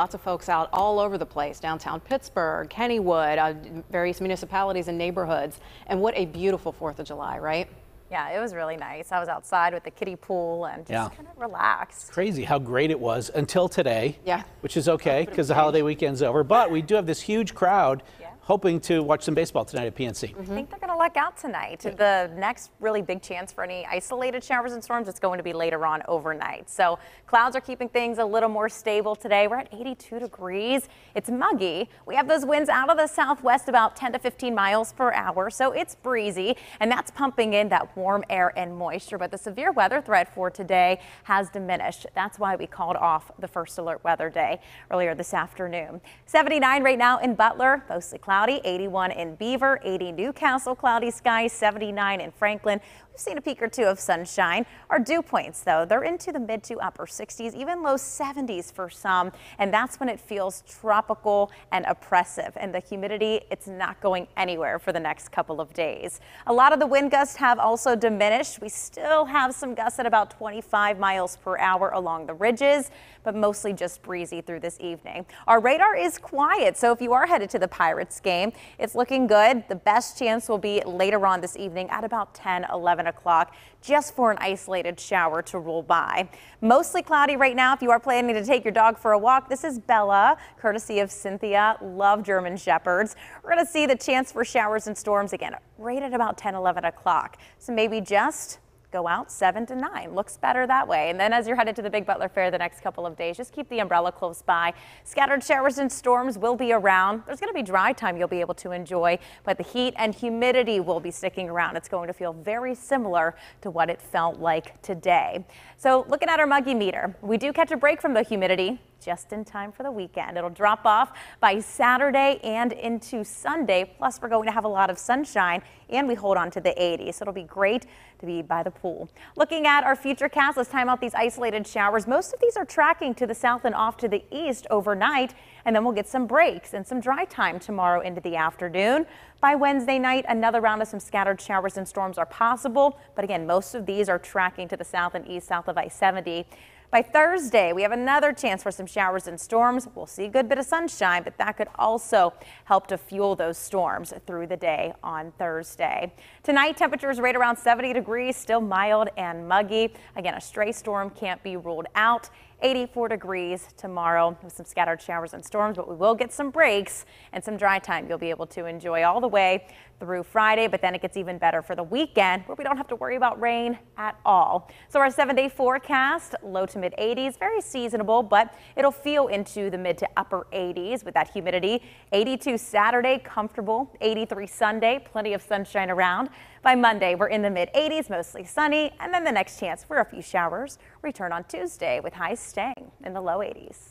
Lots of folks out all over the place, downtown Pittsburgh, Kennywood, uh, various municipalities and neighborhoods. And what a beautiful 4th of July, right? Yeah, it was really nice. I was outside with the kiddie pool and just Yeah. kind of relaxed. Crazy how great it was until today. Yeah. Which is okay because the holiday weekend's over. But we do have this huge crowd Yeah. Hoping to watch some baseball tonight at PNC. I think they're going to luck out tonight. The next really big chance for any isolated showers and storms is going to be later on overnight. So clouds are keeping things a little more stable today. We're at 82 degrees. It's muggy. We have those winds out of the southwest about 10 to 15 miles per hour, so it's breezy, and that's pumping in that warm air and moisture. But the severe weather threat for today has diminished. That's why we called off the first alert weather day earlier this afternoon. 79 right now in Butler, mostly cloudy, 81 in Beaver, 80 New Castle, cloudy skies, 79 in Franklin. We've seen a peek or two of sunshine. Our dew points, though, they're into the mid to upper 60s, even low 70s for some, and that's when it feels tropical and oppressive. And the humidity, it's not going anywhere for the next couple of days. A lot of the wind gusts have also diminished. We still have some gusts at about 25 miles per hour along the ridges, but mostly just breezy through this evening. Our radar is quiet, so if you are headed to the Pirates game, it's looking good. The best chance will be later on this evening at about 10, 11 o'clock, just for an isolated shower to roll by. Mostly cloudy right now. If you are planning to take your dog for a walk, this is Bella, courtesy of Cynthia. Love German Shepherds. We're going to see the chance for showers and storms again right at about 10, 11 o'clock. So maybe just go out 7 to 9. Looks better that way. And then as you're headed to the Big Butler Fair the next couple of days, just keep the umbrella close by. Scattered showers and storms will be around. There's going to be dry time you'll be able to enjoy, but the heat and humidity will be sticking around. It's going to feel very similar to what it felt like today. So looking at our muggy meter, we do catch a break from the humidity just in time for the weekend. It'll drop off by Saturday and into Sunday. Plus, we're going to have a lot of sunshine and we hold on to the 80s. So it'll be great to be by the pool. Looking at our future cast, let's time out these isolated showers. Most of these are tracking to the south and off to the east overnight, and then we'll get some breaks and some dry time tomorrow into the afternoon. By Wednesday night, another round of some scattered showers and storms are possible. But again, most of these are tracking to the south and east south of I-70. By Thursday, we have another chance for some showers and storms. We'll see a good bit of sunshine, but that could also help to fuel those storms through the day on Thursday. Tonight, temperatures right around 70 degrees, still mild and muggy. Again, a stray storm can't be ruled out. 84 degrees tomorrow with some scattered showers and storms, but we will get some breaks and some dry time you'll be able to enjoy all the way through Friday, but then it gets even better for the weekend where we don't have to worry about rain at all. So our seven day forecast, low to mid 80s, very seasonable, but it'll feel into the mid to upper 80s with that humidity. 82 Saturday, comfortable. 83 Sunday, plenty of sunshine around. By Monday, we're in the mid 80s, mostly sunny, and then the next chance for a few showers return on Tuesday with highs staying in the low 80s.